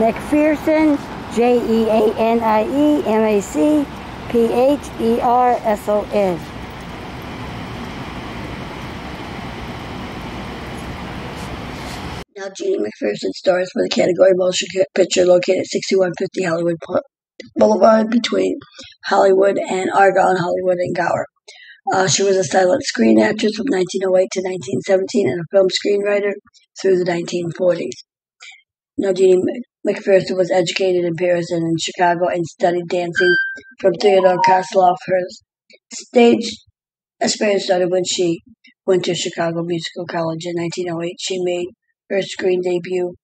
MacPherson, J E A N I E M A C P H E R S O N. Now, Jeanie MacPherson stars for the category motion picture located at 6150 Hollywood Boulevard between Hollywood and Argyle, Hollywood and Gower. Uh, she was a silent screen actress from 1908 to 1917 and a film screenwriter through the 1940s. Now, Jeanie MacPherson was educated in Paris and in Chicago and studied dancing from Theodore Kosloff. Her stage experience started when she went to Chicago Musical College in 1908. She made her screen debut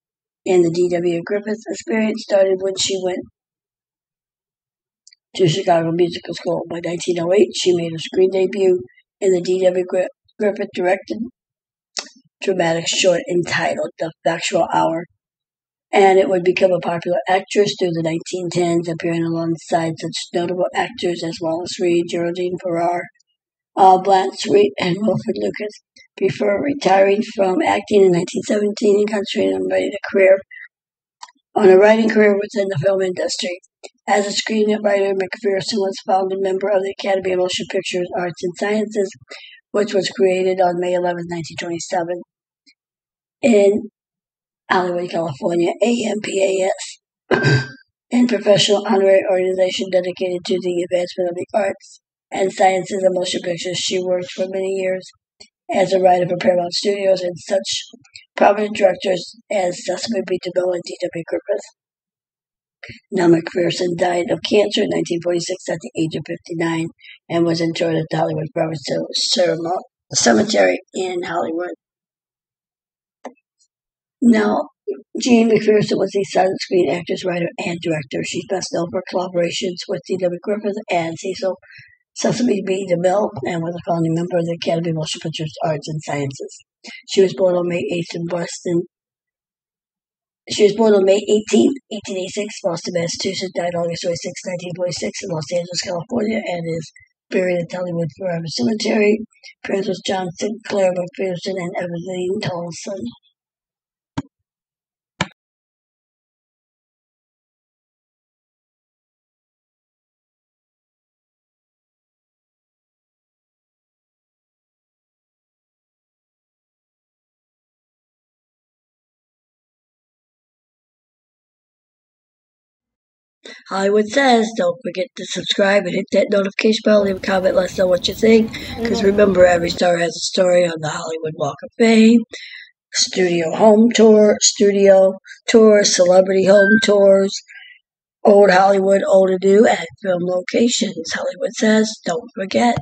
in the D.W. Griffith experience started when she went to Chicago Musical School. By 1908, she made her screen debut in the D.W. Griffith directed dramatic short entitled The Fatal Hour, and it would become a popular actress through the 1910s, appearing alongside such notable actors as Wallace Reid, Geraldine Farrar, uh, Blanche Sweet, and Wilfred Lucas. Before retiring from acting in 1917 and concentrating on writing a career on a writing career within the film industry. As a screenwriter, MacPherson was a founding member of the Academy of Motion Pictures Arts and Sciences, which was created on May 11, 1927, in Hollywood, California, AMPAS, and professional honorary organization dedicated to the advancement of the arts and sciences of motion pictures. She worked for many years as a writer for Paramount Studios and such prominent directors as Cecil B. DeMille and D.W. Griffith. Now MacPherson died of cancer in 1946 at the age of 59 and was interred at the Hollywood Forever Cemetery in Hollywood. Now, Jean MacPherson was a silent screen actress, writer, and director. She's best known for collaborations with D.W. Griffith and Cecil Sesame B. DeMille, and was a founding member of the Academy of Motion Pictures Arts and Sciences. She was born on May 8th in Boston. She was born on May 18th, 1886, Boston, Massachusetts, died August 26, 1946 in Los Angeles, California, and is buried at Hollywood Forever Cemetery. Parents was John Sinclair MacPherson and Evelyn Tolson. Hollywood says, don't forget to subscribe and hit that notification bell. Leave a comment, let us know what you think. Because remember, every star has a story on the Hollywood Walk of Fame, studio home tour, studio tours, celebrity home tours, old Hollywood, old and new, and film locations. Hollywood says, don't forget.